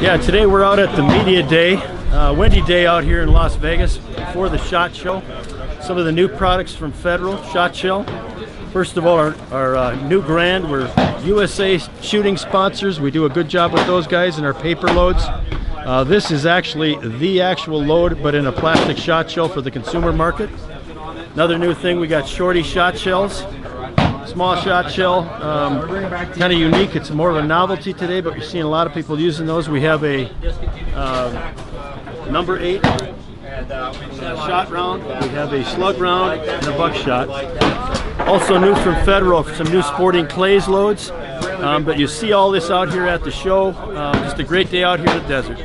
Yeah, today we're out at the media day, uh, windy day out here in Las Vegas for the SHOT Show. Some of the new products from Federal SHOT Shell. First of all, our, our uh, new Grand. We're USA shooting sponsors. We do a good job with those guys and our paper loads. Uh, this is actually the actual load, but in a plastic shot shell for the consumer market. Another new thing, we got shorty shot shells small shot shell, um, kind of unique. It's more of a novelty today, but you're seeing a lot of people using those. We have a uh, number eight shot round. We have a slug round and a buckshot. Also new from Federal, some new sporting clays loads. Um, but you see all this out here at the show. Uh, just a great day out here in the desert.